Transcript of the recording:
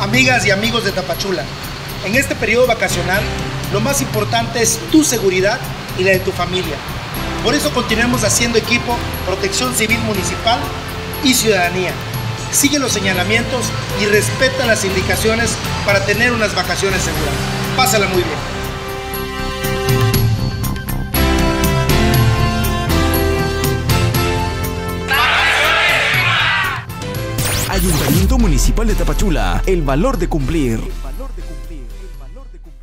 Amigas y amigos de Tapachula, en este periodo vacacional lo más importante es tu seguridad y la de tu familia. Por eso continuemos haciendo equipo Protección Civil Municipal y Ciudadanía. Sigue los señalamientos y respeta las indicaciones para tener unas vacaciones seguras. Pásala muy bien. Ayuntamiento Municipal de Tapachula, el valor de cumplir. El valor de cumplir. El valor de cumplir.